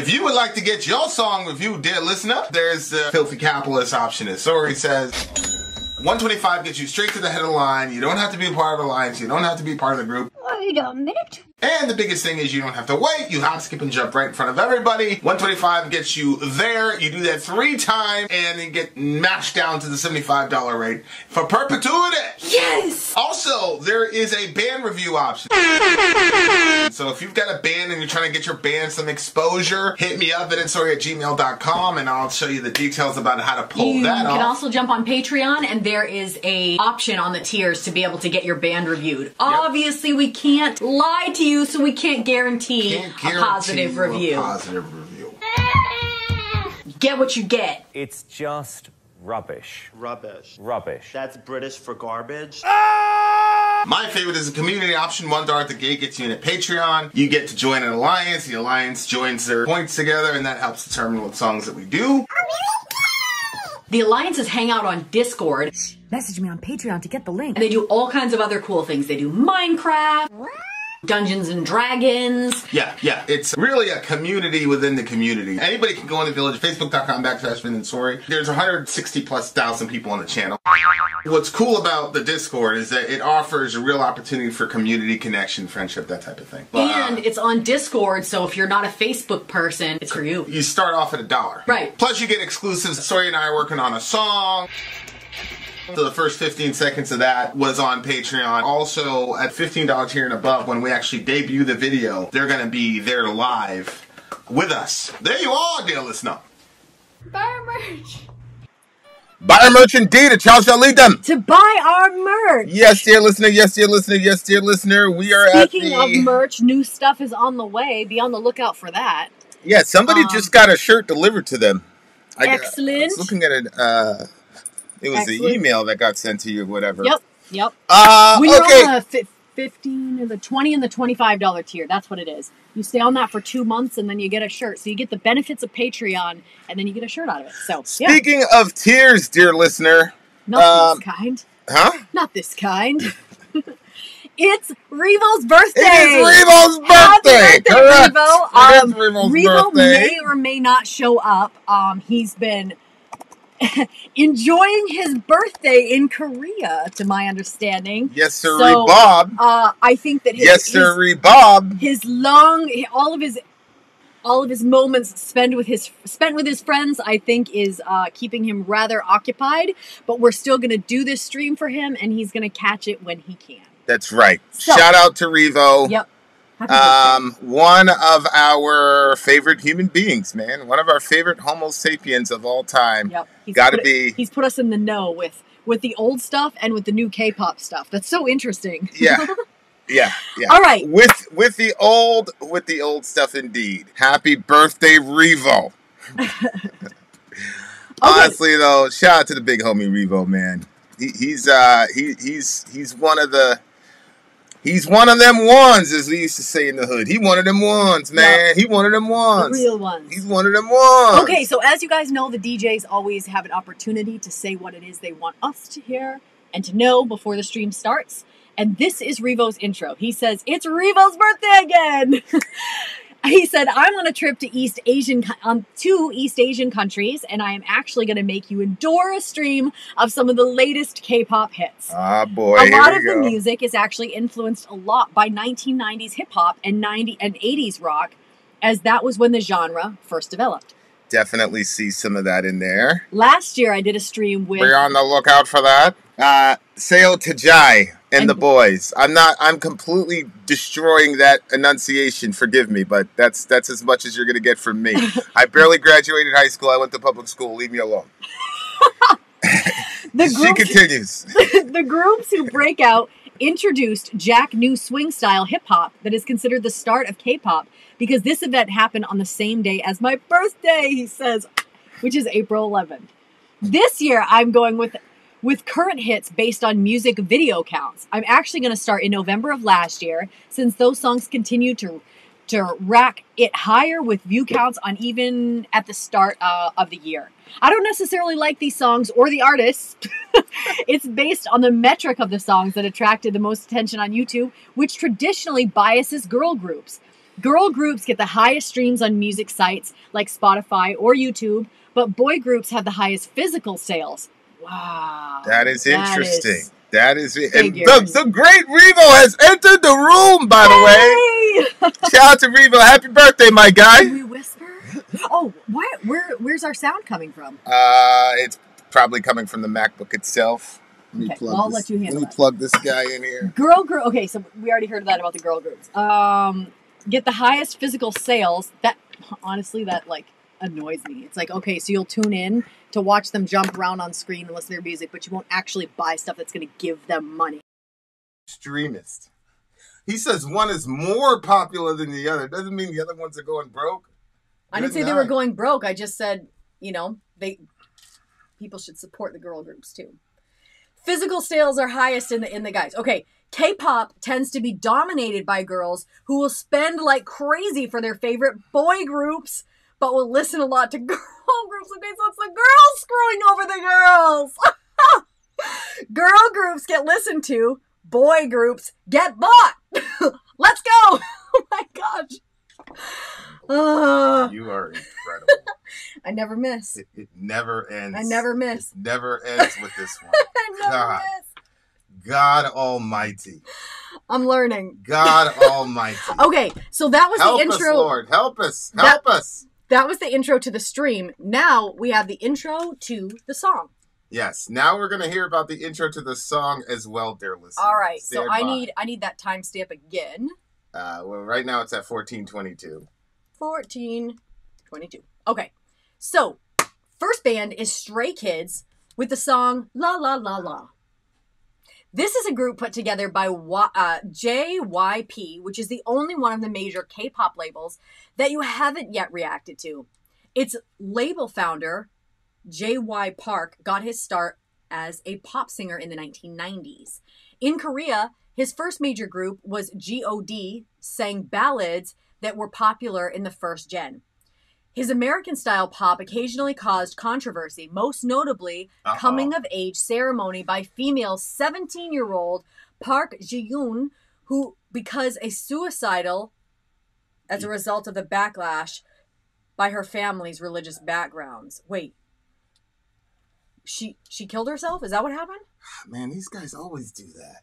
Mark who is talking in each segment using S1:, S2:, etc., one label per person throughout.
S1: If you would like to get your song reviewed, dear listener, there's the filthy capitalist option. As Sori says, 125 gets you straight to the head of the line. You don't have to be a part of the alliance. You don't have to be part of the group.
S2: Wait a minute.
S1: And the biggest thing is you don't have to wait. You hop, skip, and jump right in front of everybody. 125 gets you there. You do that three times and you get mashed down to the $75 rate for perpetuity.
S2: Yes!
S1: Also, there is a band review option. So if you've got a band and you're trying to get your band some exposure, hit me up at instory at gmail.com and I'll show you the details about how to pull
S3: You
S1: that off.
S3: You can also jump on Patreon, and there is a option on the tiers to be able to get your band reviewed. Obviously, we can't lie to you, so we can't guarantee,
S1: Can't
S3: a positive
S1: you a
S3: review.
S1: positive review.
S3: Get what you get.
S4: It's just rubbish.
S5: Rubbish.
S4: Rubbish.
S5: That's British for garbage. Ah!
S1: My favorite is a community option. One dollar at the gate gets you in at Patreon. You get to join an alliance. The alliance joins their points together, and that helps determine what songs that we do.
S3: The alliances hang out on Discord.
S2: Message me on Patreon to get the link.
S3: And they do all kinds of other cool things. They do Minecraft, Dungeons and Dragons.
S1: Yeah, yeah. It's really a community within the community. Anybody can go in the village, facebook.com backslash Vin and Sori. There's 160 plus thousand people on the channel. What's cool about the Discord is that it offers a real opportunity for community connection, friendship, that type of thing. But, uh,
S3: And it's on Discord, so if you're not a Facebook person, it's for you.
S1: you start off at a dollar.
S3: Right.
S1: Plus, you get exclusives. Sori and I are working on a song. So the first 15 seconds of that was on Patreon. Also, at $15 here and above, when we actually debut the video, they're going to be there live with us. There you are, dear listener.
S2: Buy our merch.
S1: Buy our merch indeed, and Charles shall lead them.
S2: To buy our merch.
S1: Yes, dear listener. Yes, dear listener. Yes, dear listener. We are
S2: Speaking
S1: at the.
S2: of merch, new stuff is on the way. Be on the lookout for that.
S1: yeah, somebody
S2: um,
S1: just got a shirt delivered to them. I, I
S2: Excellent.
S1: was looking at it. Uh, it was the email that got sent to you, whatever.
S2: Yep, yep.
S1: Uh,
S2: when you're
S1: okay.
S2: on the fi- 15 or the 20 and the $25 tier, that's what it is. You stay on that for two months and then you get a shirt. So you get the benefits of Patreon and then you get a shirt out of it. So, yeah,
S1: Speaking of tears, dear listener,
S2: not
S1: um,
S2: this kind.
S1: huh?
S2: Not this kind. it's Revo's birthday.
S1: It is Revo's birthday.
S2: birthday,
S1: Correct.
S2: Revo. Um,
S1: Revo's
S2: Revo
S1: birthday.
S2: may or may not show up. Um, he's been enjoying his birthday in Korea, to my understanding.
S1: Yes, sir,
S2: So,
S1: Bob.
S2: Uh, I think that his,
S1: yes,
S2: his,
S1: sir, Bob.
S2: his long, all of his, all of his moments spent with his spent with his friends, I think, is uh, keeping him rather occupied. But we're still going to do this stream for him, and he's going to catch it when he can.
S1: That's right.
S2: So-
S1: Shout out to Revo.
S2: Yep.
S1: Um, one of our favorite human beings, man. One of our favorite Homo sapiens of all time.
S2: Yep. He's
S1: Gotta be.
S2: He's put us in the know with with the old stuff and with the new K-pop stuff. That's so interesting.
S1: Yeah. Yeah, yeah.
S2: All right.
S1: With with the old with the old stuff indeed. Happy birthday, Revo. Honestly though, shout out to the big homie Revo, man. He, he's uh he he's he's one of the he's one of them ones, as we used to say in the hood. He one of them ones, man. He one of them
S2: The
S1: ones.
S2: real ones.
S1: He's one of them ones.
S2: Okay, so as you guys know, the DJs always have an opportunity to say what it is they want us to hear and to know before the stream starts. And this is Revo's intro. He says, It's Revo's birthday again! he said, I'm on a trip to East Asian, um, two East Asian countries, and I am actually going to make you endure a stream of some of the latest K-pop hits.
S1: Ah boy,
S2: a lot of the music is actually influenced a lot by 1990s hip hop and 90 and 80s rock, as that was when the genre first developed.
S1: Definitely see some of that in there.
S2: Last year, I did a stream with.
S1: We're on the lookout for that. Uh Seo Taiji and,
S2: And-
S1: the boys. I'm not I'm completely destroying that enunciation, forgive me, but that's that's as much as you're gonna get from me. I barely graduated high school, I went to public school, leave me alone.
S2: the
S1: she continues.
S2: the groups who break out introduced Jack new swing style hip hop that is considered the start of K-pop because this event happened on the same day as my birthday. He says, which is April 11th. This year, I'm going with with current hits based on music video counts. I'm actually going to start in November of last year since those songs continue to to rack it higher with view counts on even at the start uh, of the year. I don't necessarily like these songs or the artists. it's based on the metric of the songs that attracted the most attention on YouTube, which traditionally biases girl groups. Girl groups get the highest streams on music sites like Spotify or YouTube, but boy groups have the highest physical sales. Wow.
S1: That is interesting.
S2: is-
S1: that is it. And the, the great Revo has entered the room, by the way. Shout out to Revo. Happy birthday, my guy.
S2: Can we whisper? Oh, why, where, where's our sound coming from?
S1: Uh, it's probably coming from the MacBook itself. Let me
S2: Okay,
S1: plug
S2: I'll
S1: this,
S2: let you handle
S1: Let me
S2: that.
S1: plug this guy in here.
S2: Girl group. Okay, so we already heard that about the girl groups. Um, get the highest physical sales. That honestly, that like annoys me. It's like okay, so you'll tune in to watch them jump around on screen and listen to their music, but you won't actually buy stuff that's going to give them money.
S1: Extremist. He says one is more popular than the other. Doesn't mean the other ones are going broke.
S2: I didn't
S1: Good
S2: say they were going broke. I just said you know they people should support the girl groups too. Physical sales are highest in the in the guys. Okay, K-pop tends to be dominated by girls who will spend like crazy for their favorite boy groups, but will listen a lot to girl groups. Okay, so it's the girls screwing over the girls. Girl groups get listened to, boy groups get bought. Let's go! oh my gosh. Ah,
S1: You are incredible.
S2: I never miss.
S1: it, it never ends.
S2: I never miss.
S1: It never ends with this one.
S2: I never
S1: God.
S2: miss.
S1: God Almighty.
S2: I'm learning.
S1: God Almighty.
S2: Okay, so that was
S1: Help
S2: the
S1: us,
S2: intro.
S1: Lord. Help us.
S2: That-
S1: Help us.
S2: That was the intro to the stream. Now we have the intro to the song.
S1: Yes. Now we're gonna hear about the intro to the song as well, dear listeners.
S2: All right, so
S1: Stand
S2: I
S1: by.
S2: need I need that timestamp again.
S1: Uh, well, right now it's at fourteen twenty
S2: two. Fourteen twenty two. Okay. So, first band is Stray Kids with the song La La La La. This is a group put together by Y- uh, JYP, which is the only one of the major K pop labels that you haven't yet reacted to. Its label founder, J.Y. Park, got his start as a pop singer in the 1990s. In Korea, his first major group was G.O.D., sang ballads that were popular in the first gen. His American style pop occasionally caused controversy, most notably
S1: Uh-oh.
S2: coming of age ceremony by female 17 year old Park Ji-yoon, who, because a suicidal as a result of the backlash by her family's religious backgrounds. Wait. She she killed herself? Is that what happened?
S1: Ah, man, these guys always do that.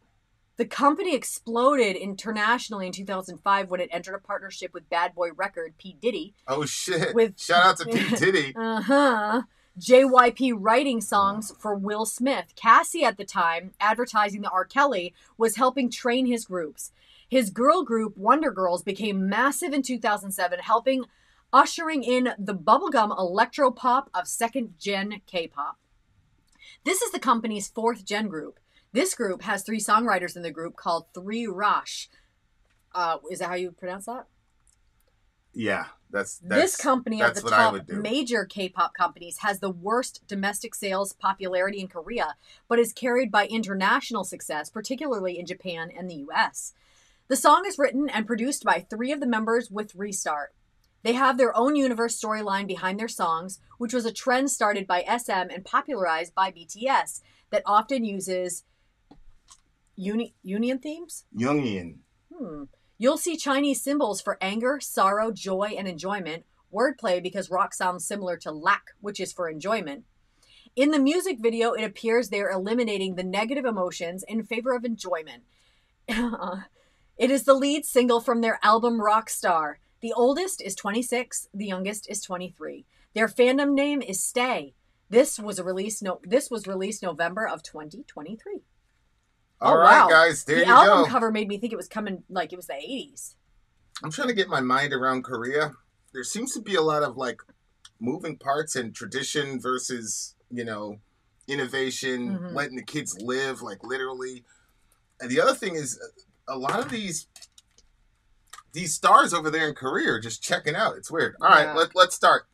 S2: The company exploded internationally in 2005 when it entered a partnership with Bad Boy Record, P. Diddy.
S1: Oh shit!
S2: With-
S1: Shout out to P Diddy.
S2: Uh huh. JYP writing songs for Will Smith. Cassie, at the time, advertising the R. Kelly, was helping train his groups. His girl group, Wonder Girls, became massive in 2007, helping ushering in the bubblegum electro pop of second gen K pop. This is the company's fourth gen group. This group has three songwriters in the group called 3RACHA. Uh, is that how you pronounce that?
S1: Yeah, that's, that's
S2: this company of the top major K-pop companies has the worst domestic sales popularity in Korea, but is carried by international success, particularly in Japan and the US. The song is written and produced by three of the members with Restart. They have their own universe storyline behind their songs, which was a trend started by SM and popularized by BTS that often uses uni- union themes.
S1: Jungian.
S2: Hmm. You'll see Chinese symbols for anger, sorrow, joy, and enjoyment. Wordplay because rock sounds similar to lack, which is for enjoyment. In the music video, it appears they're eliminating the negative emotions in favor of enjoyment. it is the lead single from their album Rockstar. The oldest is 26, the youngest is 23. Their fandom name is Stay. This was a release no this was released November of 2023.
S1: All
S2: Oh,
S1: right,
S2: wow.
S1: guys, there
S2: the
S1: you go.
S2: The album cover made me think it was coming like it was the 80s.
S1: I'm trying to get my mind around Korea. There seems to be a lot of like moving parts and tradition versus, you know, innovation,
S2: Mhm.
S1: letting the kids live, like literally. And the other thing is, a lot of these these stars over there in Korea are just checking out. It's weird. All right,
S2: Yeah.
S1: let, let's start.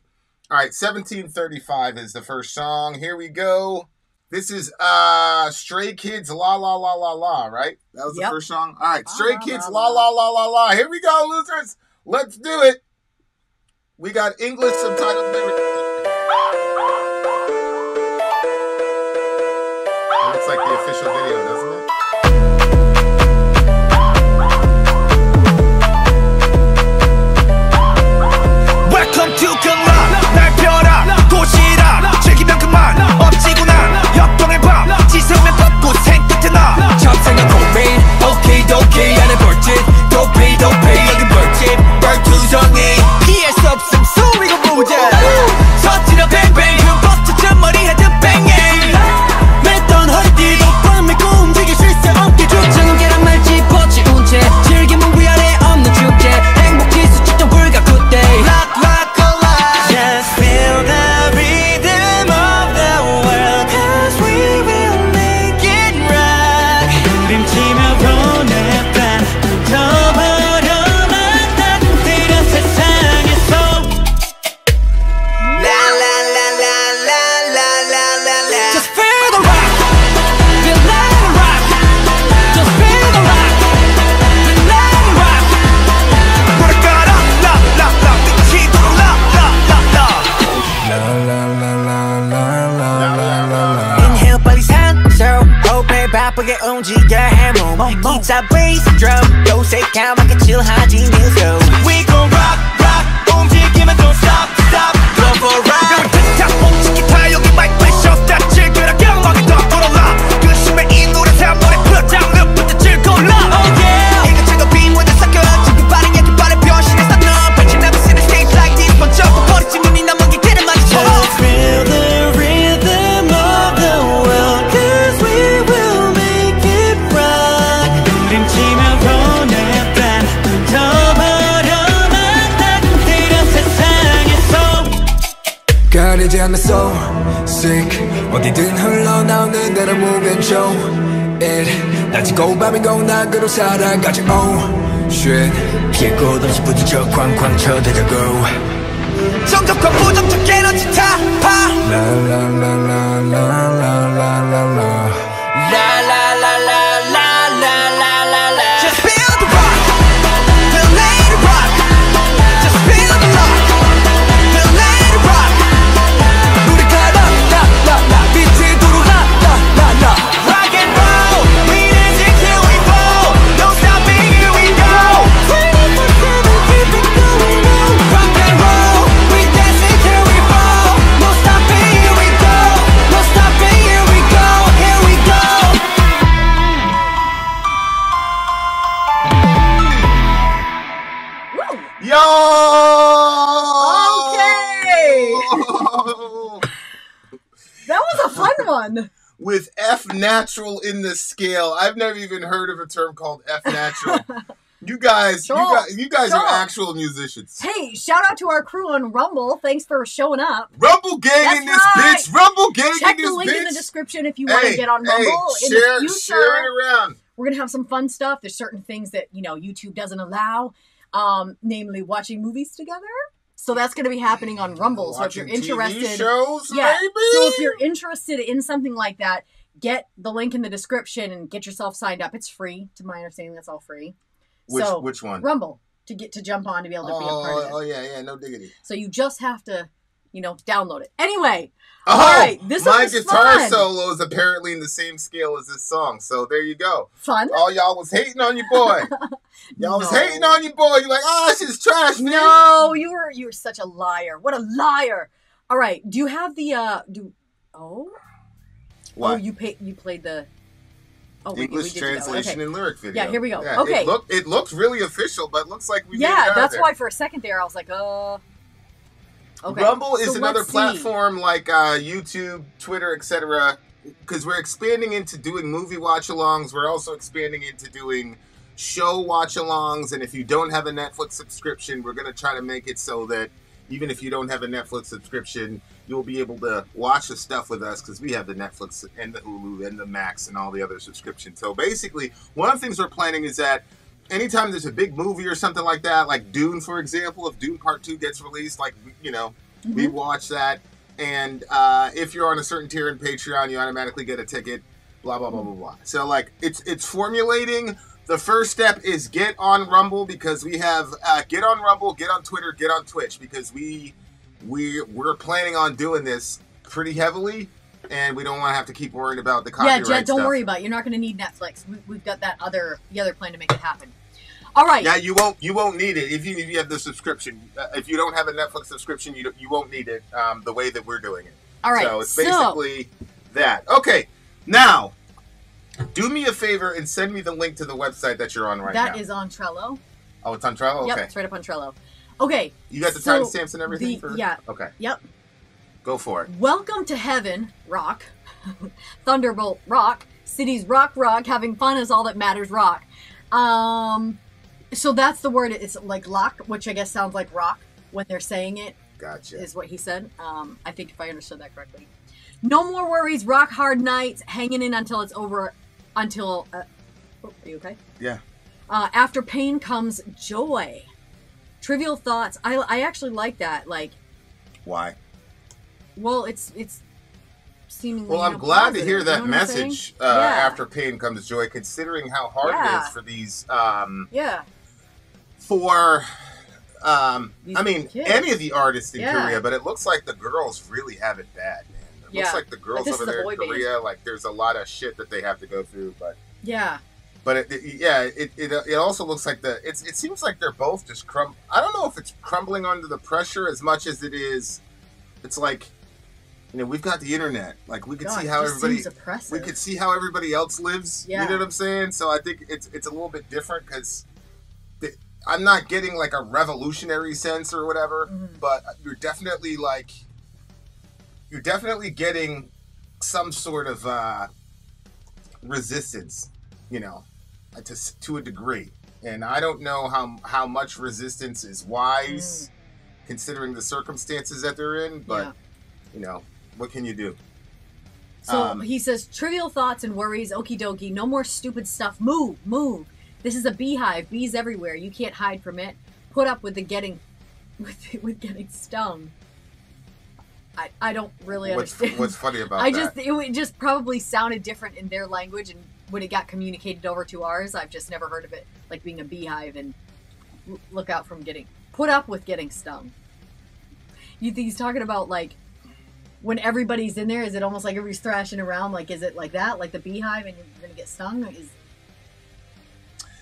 S1: All right, 1735 is the first song. Here we go. This is uh Stray Kids La La La La La, right? That was
S2: Yep.
S1: the first song. All right, Stray
S2: la,
S1: Kids
S2: la,
S1: La
S2: la.
S1: La La La. Here we go, losers. Let's do it. We got English subtitled. It looks like the official video, doesn't
S6: 정이 피할 수 없음
S7: 소리가 보자. 나그로 살아가지 oh shit.
S6: 피할 곳 없이 부딪혀 쾅쾅 쳐대자고. 정적과 부정적 에너지 타파. 라라라라라라라라라
S1: natural in the scale. I've never even heard of a term called F natural. you guys, you guys, you guys are actual musicians.
S2: Hey, shout out to our crew on Rumble. Thanks for showing up.
S1: Rumble gang
S2: That's
S1: in this
S2: right.
S1: bitch. Rumble gang
S2: Check
S1: in
S2: the link
S1: bitch.
S2: in the description if you want to get on
S1: hey,
S2: Rumble in
S1: share,
S2: the future.
S1: share it around.
S2: We're gonna have some fun stuff. There's certain things that you know YouTube doesn't allow, um, namely watching movies together. So that's gonna be happening on Rumble. So if you're
S1: Watching TV
S2: interested,
S1: shows,
S2: yeah.
S1: maybe?
S2: So if you're interested in something like that, get the link in the description and get yourself signed up. It's free, to my understanding. That's all free.
S1: Which
S2: so
S1: which one?
S2: Rumble to get to jump on to be able to be a part
S1: Oh,
S2: of it.
S1: oh yeah, yeah, no diggity.
S2: So you just have to, you know, download it. Anyway,
S1: Oh,
S2: All right, this
S1: my guitar
S2: fun.
S1: solo is apparently in the same scale as this song. So there you go.
S2: fun.
S1: All y'all was hating on your boy. Y'all was hating on your boy. You're like, oh, this is trash, man.
S2: No, you were you were such a liar. What a liar. All right, do you have the uh do oh oh you pay you played the oh
S1: English
S2: did do that one.
S1: translation
S2: Okay.
S1: and lyric video.
S2: Yeah, here we go.
S1: Yeah,
S2: Okay.
S1: It, look, it looks really official, but looks like we
S2: Yeah, that's why for a second there I was like, uh Okay.
S1: Rumble is
S2: so
S1: another
S2: let's see.
S1: platform like uh, YouTube, Twitter, etc. Because we're expanding into doing movie watch-alongs. We're also expanding into doing show watch-alongs. And if you don't have a Netflix subscription, we're going to try to make it so that even if you don't have a Netflix subscription, you'll be able to watch the stuff with us because we have the Netflix and the Hulu and the Max and all the other subscriptions. So basically, one of the things we're planning is that anytime there's a big movie or something like that, like Dune, for example, if Dune Part 2 gets released, like, you know, we watch that. And uh, if you're on a certain tier in Patreon, you automatically get a ticket, blah, blah, blah, blah, blah. So, like, it's it's formulating. The first step is get on Rumble because we have uh, get on Rumble, get on Twitter, get on Twitch because we we we're planning on doing this pretty heavily, and we don't want to have to keep worrying about the copyright.
S2: Yeah, Jet, don't
S1: stuff.
S2: worry about it. You're not gonna need Netflix. We, we've got that other the other plan to make it happen. All right.
S1: Yeah, you won't. You won't need it if you if you have the subscription. Uh, if you don't have a Netflix subscription, you don't, you won't need it um, the way that we're doing it.
S2: All right.
S1: So it's
S2: so-
S1: basically that. Okay, now do me a favor and send me the link to the website that you're on right
S2: That
S1: now.
S2: is on Trello.
S1: oh, it's on Trello.
S2: Yep,
S1: Okay,
S2: it's right up on Trello. Okay.
S1: you got the
S2: so
S1: timestamps and everything.
S2: the-
S1: for
S2: yeah.
S1: Okay,
S2: Yep.
S1: go for it.
S2: Welcome to heaven, rock. Thunderbolt rock. Cities rock rock. Having fun is all that matters, rock. Um so that's the word it's like lock, which I guess sounds like rock when they're saying it,
S1: Gotcha.
S2: is what he said. Um I think if I understood that correctly. No more worries, rock hard nights, hanging in until it's over until uh, oh, are you okay?
S1: yeah.
S2: Uh, after pain comes joy. Trivial thoughts. I, I actually like that. Like,
S1: Why?
S2: well, it's it's seemingly.
S1: Well, I'm
S2: know,
S1: glad to
S2: positive,
S1: hear
S2: you
S1: that
S2: know I'm saying?
S1: message. Uh,
S2: Yeah.
S1: After pain comes joy, considering how hard it
S2: Yeah.
S1: is for these. Um,
S2: Yeah.
S1: for um I mean
S2: kids.
S1: any of the artists in
S2: Yeah.
S1: Korea, but it looks like the girls really have it bad. It
S2: Yeah.
S1: looks like the girls over there in
S2: boy band.
S1: Korea, like there's a lot of shit that they have to go through, but
S2: Yeah.
S1: But it, it- yeah, it, it it also looks like the it's it seems like they're both just crum. I don't know if it's crumbling under the pressure as much as it is. It's like, you know, we've got the internet. Like we could
S2: God,
S1: see how everybody we could see how everybody else lives.
S2: Yeah.
S1: You know what I'm saying? So I think it's it's a little bit different because I'm not getting like a revolutionary sense or whatever,
S2: Mm-hmm.
S1: but you're definitely like you're definitely getting some sort of uh, resistance, you know, uh, to to a degree. And I don't know how how much resistance is wise, considering the circumstances that they're in. But
S2: Mm. Yeah.
S1: you know, what can you do?
S2: So
S1: Um,
S2: he says, trivial thoughts and worries, okie dokie, no more stupid stuff. Move, move. This is a beehive. Bees everywhere. You can't hide from it. Put up with the getting, with with getting stung. I, I don't really
S1: What's
S2: understand.
S1: what's funny about
S2: I
S1: that?
S2: just it, just probably sounded different in their language, and when it got communicated over to ours, I've just never heard of it like being a beehive and look out from getting put up with getting stung. You think he's talking about like when everybody's in there? Is it almost like everybody's thrashing around? Like is it like that, like the beehive, and you're gonna get stung? Is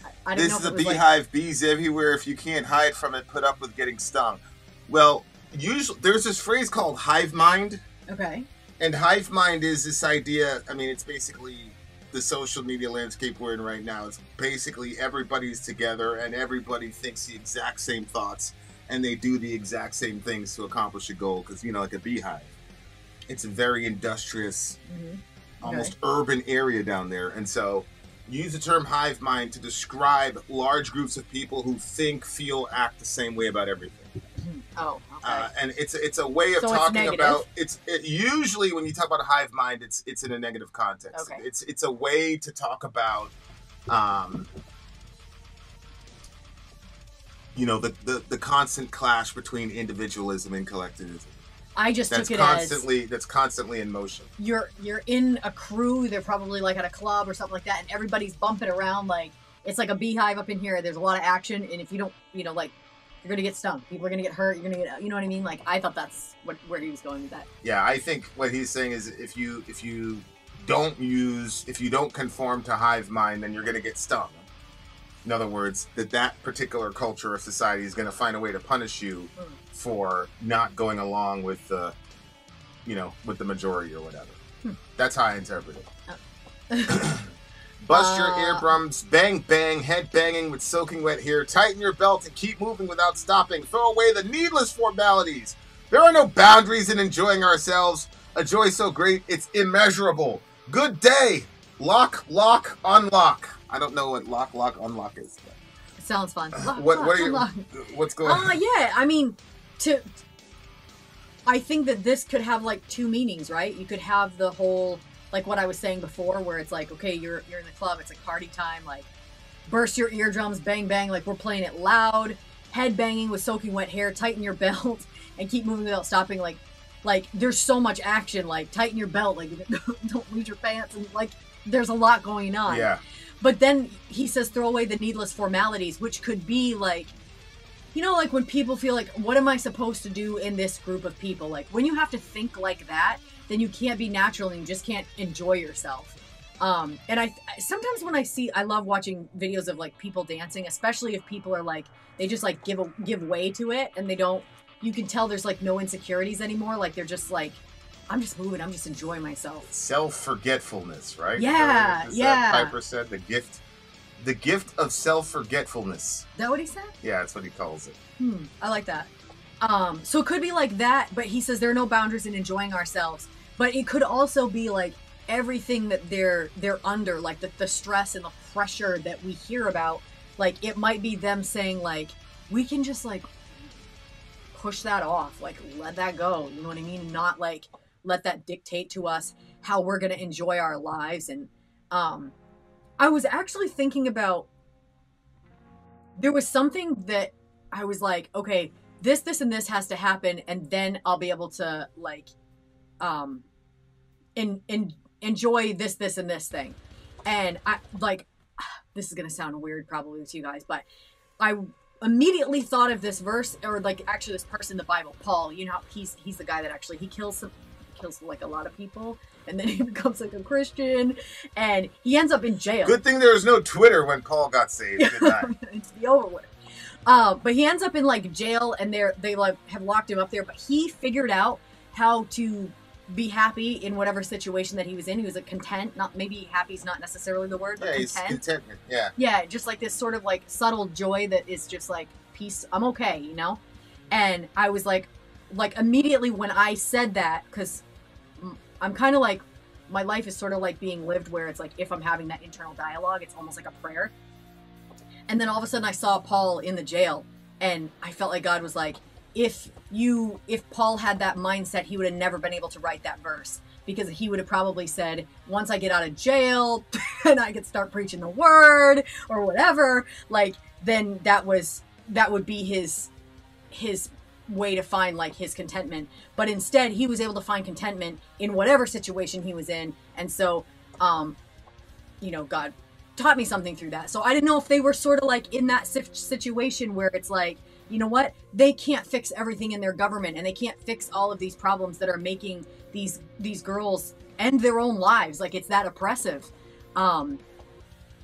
S2: I, I don't
S1: this
S2: know
S1: is a
S2: was, like-
S1: beehive. Bees everywhere. If you can't hide from it, put up with getting stung. Well, usually there's this phrase called hive mind,
S2: okay,
S1: and hive mind is this idea. I mean, it's basically the social media landscape we're in right now. It's basically everybody's together and everybody thinks the exact same thoughts and they do the exact same things to accomplish a goal. Because you know, like a beehive, it's a very industrious,
S2: Mhm.
S1: almost urban area down there, and so use the term hive mind to describe large groups of people who think, feel, act the same way about everything.
S2: Oh, okay,
S1: Uh, and it's it's a way of
S2: So
S1: talking
S2: negative?
S1: about it's it, usually when you talk about a hive mind, it's it's in a negative context.
S2: Okay.
S1: It's it's a way to talk about, um, you know, the, the the constant clash between individualism and collectivism.
S2: I just
S1: That's
S2: took it as
S1: constantly that's constantly in motion.
S2: you're you're in a crew they're probably like at a club or something like that and everybody's bumping around like it's like a beehive up in here there's a lot of action and if you don't you know like you're gonna get stung people are gonna get hurt you're gonna get you know what i mean like i thought that's what where he was going with that
S1: Yeah, I think what he's saying is if you if you don't use if you don't conform to hive mind, then you're going to get stung. In other words, that that particular culture or society is going to find a way to punish you
S2: Mm.
S1: for not going along with the, you know, with the majority or whatever.
S2: Hmm.
S1: That's how I interpret it. Bust your
S2: Uh.
S1: eardrums, bang bang, head banging with soaking wet hair. Tighten your belt and keep moving without stopping. Throw away the needless formalities. There are no boundaries in enjoying ourselves. A joy so great it's immeasurable. Good day. Lock, lock, unlock. I don't know what lock, lock, unlock is.
S2: it sounds fun Lock,
S1: What,
S2: lock,
S1: what are you?
S2: unlock.
S1: What's going
S2: uh
S1: on?
S2: yeah i mean to i think that this could have like two meanings right you could have the whole like what i was saying before where it's like okay you're you're in the club it's like party time like burst your eardrums bang bang like we're playing it loud head banging with soaking wet hair tighten your belt and keep moving without stopping like like there's so much action like tighten your belt like don't lose your pants and like there's a lot going on
S1: Yeah.
S2: but then he says throw away the needless formalities, which could be like, you know, like when people feel like, what am I supposed to do in this group of people? Like when you have to think like that, then you can't be natural and you just can't enjoy yourself. Um, and I sometimes when I see, I love watching videos of like people dancing, especially if people are like they just like give a, give way to it and they don't. You can tell there's like no insecurities anymore. Like they're just like, I'm just moving. I'm just enjoying myself.
S1: Self forgetfulness, right?
S2: Yeah, yeah.
S1: Piper said the gift, the gift of self forgetfulness.
S2: Is that what he said?
S1: Yeah, that's what he calls it.
S2: Hmm, I like that. Um, so it could be like that, but he says there are no boundaries in enjoying ourselves. But it could also be like everything that they're they're under, like the, the stress and the pressure that we hear about. Like it might be them saying like we can just like push that off, like let that go. You know what I mean? Not like let that dictate to us how we're gonna enjoy our lives. And um, I was actually thinking about there was something that I was like, okay, this, this, and this has to happen, and then I'll be able to like, um, in in enjoy this, this, and this thing. And I like, this is gonna sound weird probably to you guys, but I immediately thought of this verse, or like actually this person in the Bible, Paul. You know, he's he's the guy that actually he kills some kills like a lot of people, and then he becomes like a Christian, and he ends up in jail.
S1: Good thing there was no Twitter when Paul got saved.
S2: It's the over with. Uh, but he ends up in like jail, and they're they like have locked him up there. But he figured out how to be happy in whatever situation that he was in. He was like content, not maybe happy is not necessarily the word, but
S1: yeah, he's
S2: content.
S1: contentment. Yeah.
S2: yeah, just like this sort of like subtle joy that is just like peace. I'm okay, you know. And I was like, like immediately when I said that, because I'm kind of like, my life is sort of like being lived where it's like if I'm having that internal dialogue, it's almost like a prayer. And then all of a sudden I saw Paul in the jail, and I felt like God was like, if you, if Paul had that mindset, he would have never been able to write that verse because he would have probably said, once I get out of jail and I could start preaching the word or whatever, like then that was that would be his his way to find like his contentment. But instead, he was able to find contentment in whatever situation he was in, and so, um, you know, God taught me something through that. So I didn't know if they were sort of like in that situation where it's like, you know what, they can't fix everything in their government, and they can't fix all of these problems that are making these these girls end their own lives. Like it's that oppressive. Um,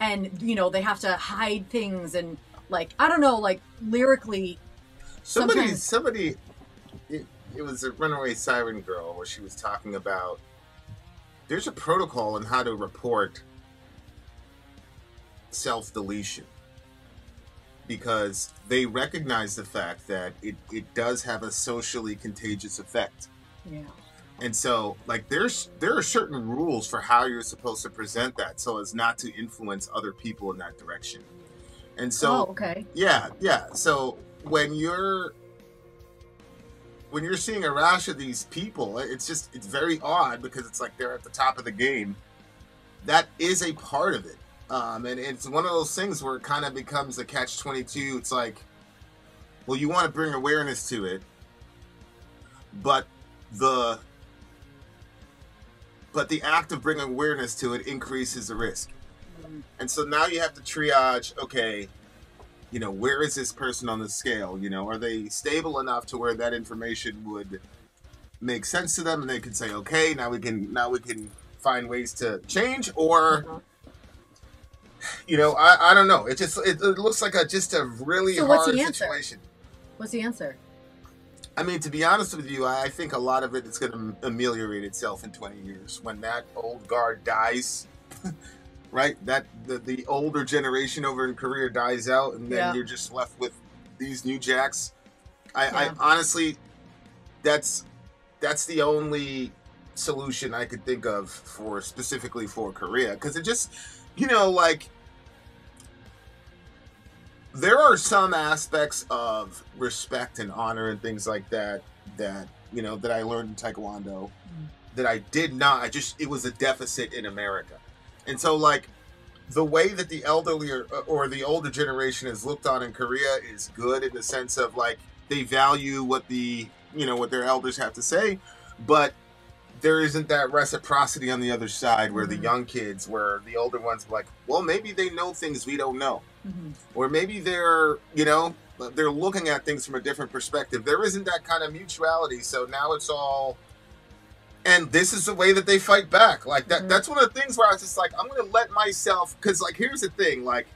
S2: and you know they have to hide things and like I don't know, like lyrically
S1: Somebody,
S2: Sometimes-
S1: somebody, it, it was a Runaway Siren Girl where she was talking about there's a protocol on how to report self deletion because they recognize the fact that it, it does have a socially contagious effect.
S2: Yeah.
S1: And so, like, there's there are certain rules for how you're supposed to present that, so as not to influence other people in that direction. And so,
S2: oh, okay.
S1: yeah, yeah. So when you're when you're seeing a rash of these people, it's just it's very odd because it's like they're at the top of the game. That is a part of it, um, and it's one of those things where it kind of becomes a catch twenty two. It's like, well, you want to bring awareness to it, but the but the act of bringing awareness to it increases the risk. And so now you have to triage, okay, you know, where is this person on the scale? You know, are they stable enough to where that information would make sense to them and they can say, okay, now we can now we can find ways to change or
S2: Uh-huh.
S1: you know, I, I don't know. It just it, it looks like a just a really
S2: So what's
S1: hard
S2: the answer?
S1: situation.
S2: What's the answer?
S1: I mean, to be honest with you, I I think a lot of it is going to ameliorate itself in 20 years when that old guard dies. right? That the, the older generation over in Korea dies out, and then
S2: Yeah.
S1: you're just left with these new jacks. I,
S2: Yeah.
S1: I honestly, that's that's the only solution I could think of for specifically for Korea because it just, you know, like there are some aspects of respect and honor and things like that that you know that I learned in Taekwondo mm. that I did not. I just it was a deficit in America, and so like the way that the elderly or, or the older generation is looked on in Korea is good in the sense of like they value what the you know what their elders have to say, but there isn't that reciprocity on the other side where the
S2: Mhm.
S1: young kids, where the older ones like, well, maybe they know things we don't know
S2: Mhm.
S1: or maybe they're you know they're looking at things from a different perspective there isn't that kind of mutuality so now it's all and this is the way that they fight back like that
S2: Mhm.
S1: that's one of the things where i was just like i'm gonna let myself because like here's the thing like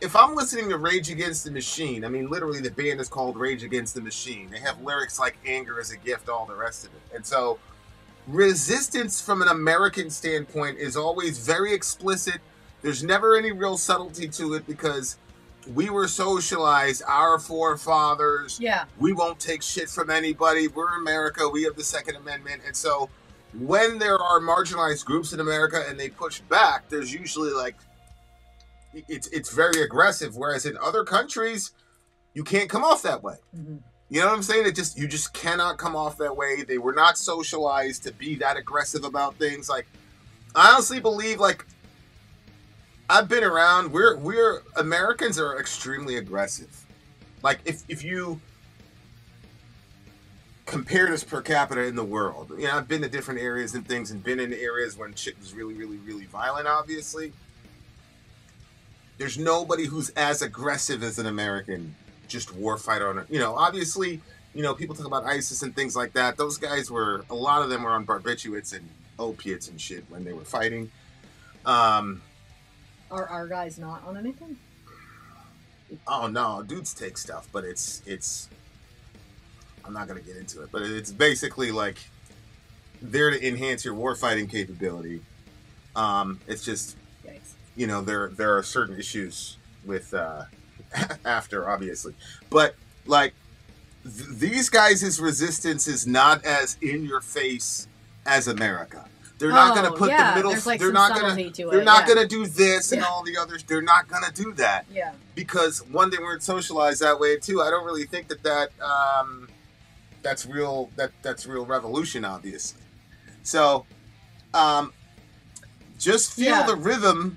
S1: if i'm listening to rage against the machine i mean literally the band is called rage against the machine they have lyrics like anger is a gift all the rest of it and so resistance from an american standpoint is always very explicit there's never any real subtlety to it because we were socialized, our forefathers.
S2: Yeah.
S1: We won't take shit from anybody. We're America. We have the Second Amendment. And so when there are marginalized groups in America and they push back, there's usually like it's it's very aggressive. Whereas in other countries, you can't come off that way.
S2: Mhm.
S1: You know what I'm saying? It just you just cannot come off that way. They were not socialized to be that aggressive about things. Like I honestly believe like I've been around. We're we're Americans are extremely aggressive. Like if if you compare this per capita in the world, you know, I've been to different areas and things, and been in areas when shit was really, really, really violent. Obviously, there's nobody who's as aggressive as an American, just war fighter on it. You know, obviously, you know, people talk about ISIS and things like that. Those guys were a lot of them were on barbiturates and opiates and shit when they were fighting. Um,
S2: Are our guys not on anything?
S1: oh no, dudes take stuff, but it's it's. I'm not gonna get into it, but it's basically like there to enhance your warfighting capability. Um, it's just
S2: Yikes.
S1: you know there there are certain issues with uh after obviously but like th- these guys' resistance is not as in your face as america they're not going
S2: Oh,
S1: to put
S2: yeah,
S1: the middle
S2: like,
S1: they're not
S2: gonna.
S1: to they're
S2: it,
S1: not
S2: yeah.
S1: going to do this and
S2: Yeah.
S1: all the others they're not going to do that
S2: Yeah.
S1: because one they weren't socialized that way too i don't really think that that um that's real that that's real revolution obviously so um just feel
S2: Yeah.
S1: the rhythm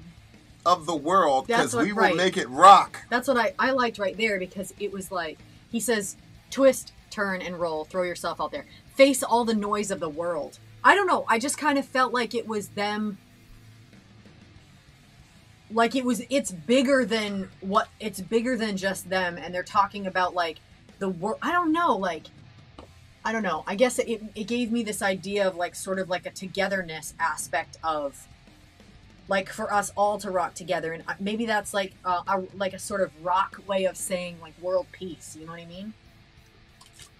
S1: of the world because we will
S2: right.
S1: make it rock
S2: That's what I, I liked right there because it was like he says twist, turn, and roll, throw yourself out there. Face all the noise of the world. I don't know. I just kind of felt like it was them like it was it's bigger than what it's bigger than just them and they're talking about like the world I don't know, like I don't know. I guess it, it gave me this idea of like sort of like a togetherness aspect of like for us all to rock together. And uh, maybe that's like uh, a like a sort of rock way of saying like world peace. You know what i mean?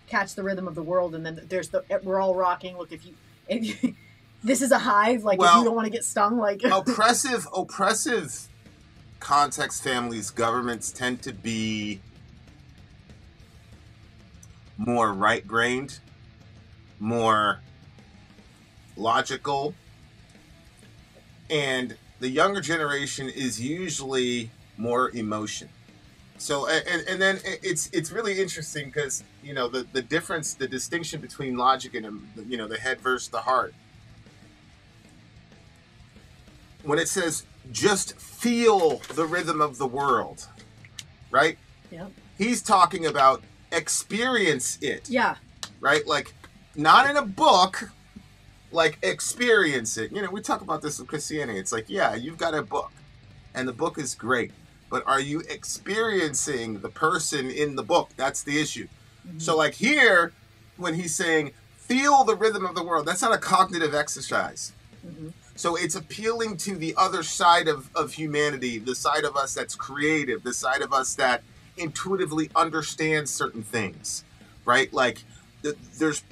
S2: Catch the rhythm of the world and then there's the we're all rocking. Look if you if you this is a hive like if you don't want to get stung like
S1: oppressive oppressive context families governments tend to be more right-brained more logical and the younger generation is usually more emotion so and, and then it's it's really interesting because you know the the difference the distinction between logic and um, you know the head versus the heart when it says just feel the rhythm of the world, right?
S2: Yep.
S1: He's talking about experience it,
S2: yeah
S1: right? Like not in a book, like experience it. You know, we talk about this with Christianity. It's like, yeah, you've got a book, and the book is great, but are you experiencing the person in the book? That's the issue. Mm-hmm. So, like here, when he's saying, feel the rhythm of the world, that's not a cognitive exercise. Mm-hmm. So it's appealing to the other side of, of humanity, the side of us that's creative, the side of us that intuitively understand certain things, right? Like th- there's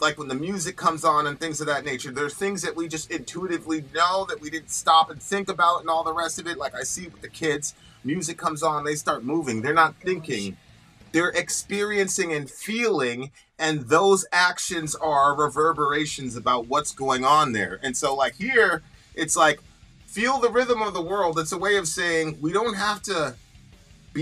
S1: like when the music comes on and things of that nature, there's things that we just intuitively know that we didn't stop and think about and all the rest of it. Like I see with the kids, music comes on, they start moving. They're not thinking. They're experiencing and feeling, and those actions are reverberations about what's going on there. And so, like here, it's like feel the rhythm of the world. It's a way of saying we don't have to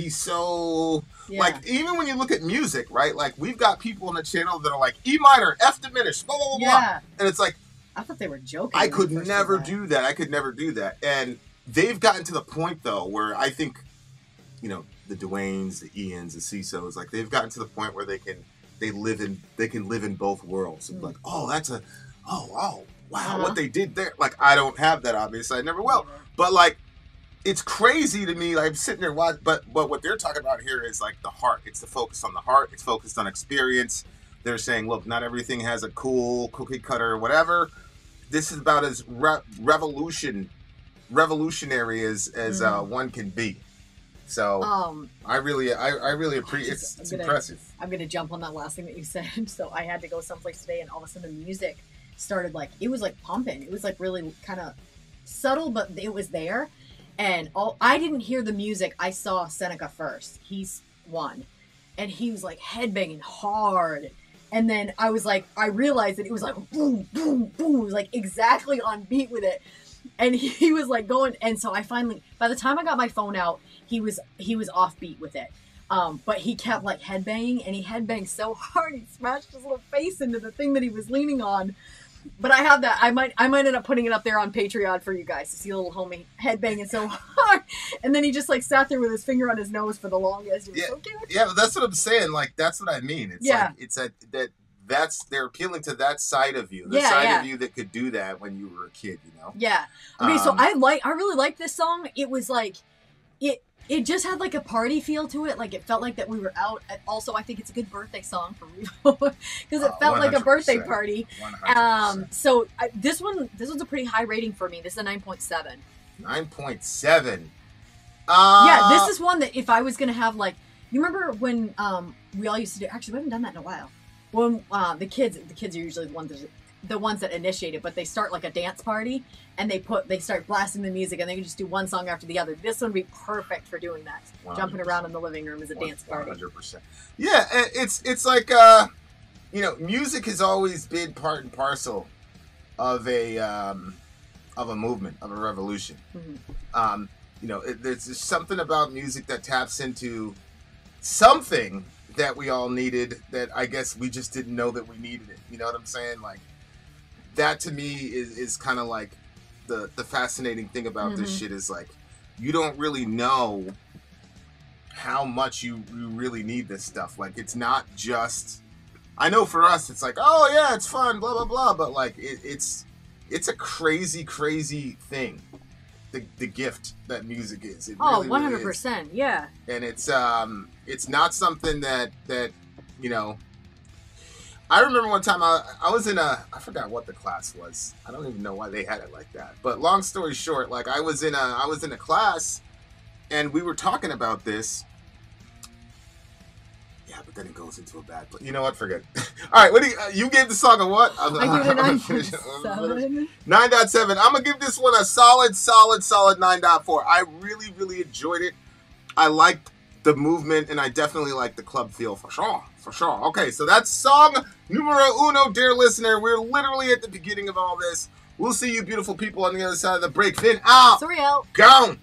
S1: be so
S2: Yeah.
S1: like even when you look at music, right? Like we've got people on the channel that are like E minor, F diminished, blah blah blah, blah. And it's like
S2: i thought they were joking
S1: I could never
S2: that.
S1: do that. I could never do that. And they've gotten to the point though where I think, you know, the Dwaynes, the Ians, the CISOs, like they've gotten to the point where they can they live in they can live in both worlds. And like, oh, that's a oh oh wow,
S2: Uh-huh.
S1: what they did there. Like I don't have that obviously. I never will. But like it's crazy to me. Like, I'm sitting there watching, but but what they're talking about here is like the heart. It's the focus on the heart. It's focused on experience. They're saying, look, not everything has a cool cookie cutter or whatever. This is about as re- revolution, revolutionary as as uh, one can be. So
S2: um
S1: I really, I, I really appreciate.
S2: just-
S1: It's,
S2: I'm
S1: it's
S2: gonna-
S1: impressive.
S2: I'm gonna jump on that last thing that you said. So I had to go someplace today, and all of a sudden the music started like it was like pumping. It was like really kind of subtle, but it was there. And all I didn't hear the music. I saw Seneca first. He's one, and he was like headbanging hard. And then I was like, I realized that it was like boom, boom, boom. It was like exactly on beat with it. And he was like going, and so I finally, by the time I got my phone out, he was he was off beat with it. Um, but he kept like headbanging, and he headbanged so hard he smashed his little face into the thing that he was leaning on. But I have that. I might I might end up putting it up there on Patreon for you guys to see a little homie headbanging so hard. And then he just like sat there with his finger on his nose for the longest.
S1: Yeah.
S2: so.
S1: Yeah, that's what I'm saying. Like that's what I mean. It's
S2: Yeah.
S1: like it's that that that's they're appealing to that side of you, the
S2: Yeah,
S1: side
S2: yeah.
S1: of you that could do that when you were a kid. You know.
S2: Yeah. Okay, so
S1: Um,
S2: I like I really like this song. It was like it it just had like a party feel to it. Like it felt like that we were out. Also, I think it's a good birthday song for Revo because it
S1: Oh,
S2: felt like a birthday party.
S1: 100%.
S2: Um, so I, this one, this was a pretty high rating for me. This is a nine point seven.
S1: 9.7. Uh,
S2: yeah, this is one that if I was gonna have like, you remember when um we all used to do? Actually, we haven't done that in a while. When uh, the kids, the kids are usually the ones that the ones that initiate it, but they start like a dance party and they put they start blasting the music and they can just do one song after the other. This one would be perfect for doing that. Jumping
S1: 100%.
S2: around in the living room is a dance party.
S1: 100%. Yeah, it's it's like uh you know, music has always been part and parcel of a um of a movement, of a revolution.
S2: Mhm.
S1: Um you know, it, there's something about music that taps into something that we all needed that I guess we just didn't know that we needed it. You know what I'm saying? Like that to me is is kind of like the the fascinating thing about this
S2: Mhm.
S1: shit is like you don't really know how much you, you really need this stuff. Like it's not just I know for us it's like, oh yeah, it's fun, blah blah blah, but like it, it's it's a crazy, crazy thing. The, the gift that music is. It
S2: Oh,
S1: really,
S2: one hundred percent. Yeah.
S1: and it's um it's not something that that you know i remember one time i, I was in a i forgot what the class was i don't even know why they had it like that but long story short like i was in a i was in a class and we were talking about this yeah but then it goes into a bad place you know what forget all right what do you, uh, you gave the song a what I'm-
S2: I give it
S1: gonna
S2: nine point.
S1: I'm gonna finish it.
S2: seven.
S1: 9.7. I'm going to give this one a solid, solid, solid 9.4. I really, really enjoyed it. I liked the movement, and I definitely like the club feel for sure. For sure. Okay, so that's song numero uno, dear listener. We're literally at the beginning of all this. We'll see you beautiful people on the other side of the break. Vin out.
S2: Out.
S1: Gone.